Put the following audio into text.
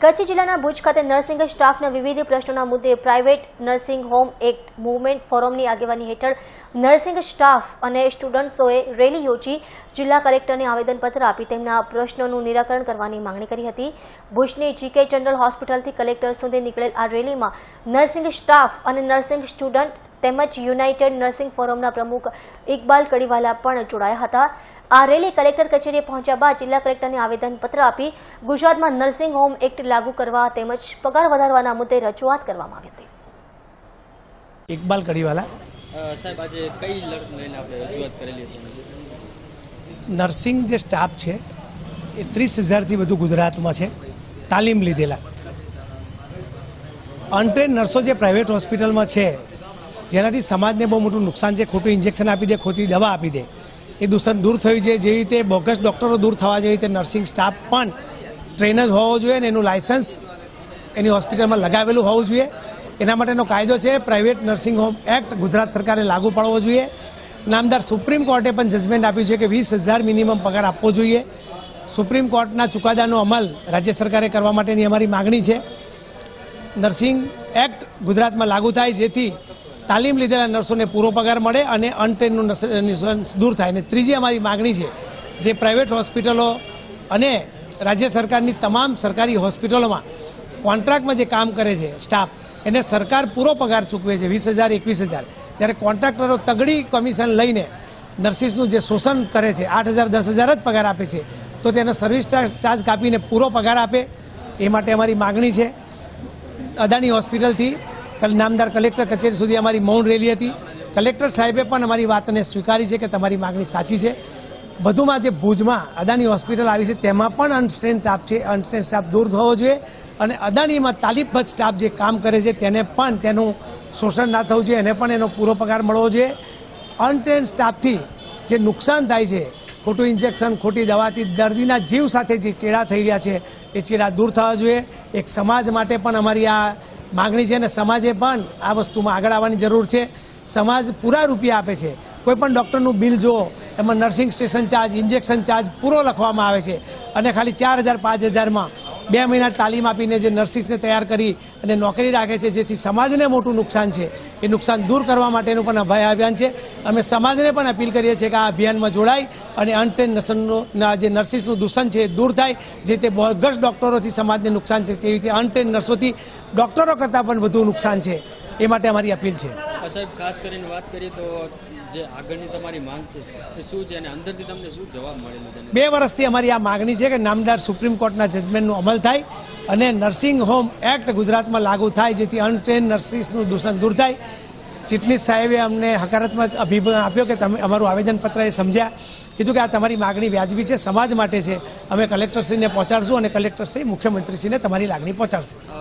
કચ્છ જિલ્લાના ભુજ ખાતે નર્સિંગ સ્ટાફના વિવિધ પ્રશ્નોના મુદ્દે private nursing home act movement ફોરમની આગેવાની હેઠળ નર્સિંગ સ્ટાફ અને સ્ટુડન્ટ્સોએ રેલી યોજી જિલ્લા કલેક્ટરને આવેદનપત્ર આપી તેમના પ્રશ્નોનું નિરાકરણ કરવાની માંગણી કરી હતી. ભુજની જીકે જનરલ હોસ્પિટલથી કલેક્ટર સુધી નીકળેલ આ રેલીમાં નર્સિંગ સ્ટાફ અને નર્સિંગ સ્ટુડન્ટ તેમજ યુનાઇટેડ નર્સિંગ ફોરમના પ્રમુખ ઇકબાલ કડીવાલા પણ જોડાયા હતા. આ રેલી કલેક્ટર કચેરીએ પહોંચ્યા બાદ જિલ્લા કલેક્ટરને આવેદનપત્ર આપી ગુજરાતમાં નર્સિંગ હોમ એક્ટ લાગુ કરવા તેમજ પગાર વધારવાના મુદ્દે રજૂઆત કરવામાં આવી હતી. ઇકબાલ કડીવાલા. સાહેબ આજે કઈ લઈને આપણે રજૂઆત કરેલી હતી? નર્સિંગ જે સ્ટાફ છે એ ત્રીસ હજારથી વધુ ગુજરાતમાં છે તાલીમ લીધેલા. અનટ્રેન નર્સો જે પ્રાઇવેટ હોસ્પિટલમાં છે જેનાથી સમાજને બહુ મોટું નુકસાન છે, ખોટું ઇન્જેક્શન આપી દે, ખોટી દવા આપી દે. એ દૂષણ દૂર થયું છે. જેવી રીતે બોગસ ડૉક્ટરો દૂર થવા જેવી રીતે નર્સિંગ સ્ટાફ પણ ટ્રેનર હોવો જોઈએ અને એનું લાયસન્સ એની હોસ્પિટલમાં લગાવેલું હોવું જોઈએ. એના માટેનો કાયદો છે private nursing home act Gujarat સરકારે લાગુ પાડવો જોઈએ. નામદાર સુપ્રીમ કોર્ટે પણ જજમેન્ટ આપ્યું છે કે વીસ હજાર મિનિમમ પગાર આપવો જોઈએ. સુપ્રીમ કોર્ટના ચુકાદાનો અમલ રાજ્ય સરકારે કરવા માટેની અમારી માગણી છે. નર્સિંગ એક્ટ ગુજરાતમાં લાગુ થાય, જેથી તાલીમ લીધેલા નર્સોને પૂરો પગાર મળે અને અનટ્રેનનું દૂર થાય. અને ત્રીજી અમારી માગણી છે જે પ્રાઇવેટ હોસ્પિટલો અને રાજ્ય સરકારની તમામ સરકારી હોસ્પિટલોમાં કોન્ટ્રાક્ટમાં જે કામ કરે છે, સ્ટાફ, એને સરકાર પૂરો પગાર ચૂકવે છે, વીસ હજાર, એકવીસ હજાર. જ્યારે કોન્ટ્રાક્ટરો તગડી કમિશન લઈને નર્સિસનું જે શોષણ કરે છે, આઠ હજાર, દસ હજાર જ પગાર આપે છે, તો તેને સર્વિસ ચાર્જ કાપીને પૂરો પગાર આપે, એ માટે અમારી માગણી છે. અદાણી હોસ્પિટલથી નામદાર કલેક્ટર કચેરી સુધી અમારી મૌન રેલી હતી. કલેક્ટર સાહેબે પણ અમારી વાતને સ્વીકારી છે કે તમારી માગણી સાચી છે. વધુમાં જે ભુજમાં અદાણી હોસ્પિટલ આવી છે, તેમાં પણ અનસ્ટ્રેન સ્ટાફ છે. અનસ્ટ્રેન સ્ટાફ દૂર થવો જોઈએ અને અદાણીમાં તાલીમબદ્ધ સ્ટાફ જે કામ કરે છે, તેને પણ તેનું શોષણ ના થવું જોઈએ. એને પણ એનો પૂરો પગાર મળવો જોઈએ. અનટ્રેન સ્ટાફથી જે નુકસાન થાય છે ખોટું ઇન્જેક્શન ખોટી દવાથી દર્દીના જીવ સાથે જે ચેડા થઈ રહ્યા છે, એ ચેડા દૂર થવા જોઈએ. એક સમાજ માટે પણ અમારી આ માગણી છે અને સમાજે પણ આ વસ્તુમાં આગળ આવવાની જરૂર છે. સમાજ પૂરા રૂપિયા આપે છે. કોઈ પણ ડૉક્ટરનું બિલ જુઓ, એમાં nursing station charge, injection charge પૂરો લખવામાં આવે છે. અને ખાલી ચાર હજાર, પાંચ હજારમાં બે મહિના તાલીમ આપીને જે નર્સિસને તૈયાર કરી અને નોકરી રાખે છે, જેથી સમાજને મોટું નુકસાન છે. એ નુકસાન દૂર કરવા માટેનું પણ અભય અભિયાન છે. અમે સમાજને પણ અપીલ કરીએ છીએ કે આ અભિયાનમાં જોડાય અને અનટ્રેન નર્સનું જે નર્સિસનું દૂષણ છે એ દૂર થાય, જે તે બોગસ ડૉક્ટરોથી સમાજને નુકસાન છે. તેવી રીતે અનટ્રેન નર્સોથી ડૉક્ટરો કરતાં પણ વધુ નુકસાન છે. એ માટે અમારી અપીલ છે. સાહેબ, ખાસ કરીને વાત કરીએ તો બે વર્ષથી અમારી આ માગણી છે કે નામદાર સુપ્રીમ કોર્ટના જજમેન્ટનો અમલ થાય અને નર્સિંગ હોમ એક્ટ ગુજરાતમાં લાગુ થાય, જેથી અનટ્રેન નર્સિસનું દૂષણ દૂર થાય. ચીટનીસ સાહેબે અમને હકારાત્મક અભિપ્રાય આપ્યો કે તમે અમારું આવેદનપત્ર એ સમજ્યા. કીધું કે આ તમારી માગણી વ્યાજબી છે, સમાજ માટે છે. અમે કલેક્ટરશ્રીને પહોંચાડશું અને કલેક્ટરશ્રી મુખ્યમંત્રીશ્રીને તમારી લાગણી પહોંચાડશે.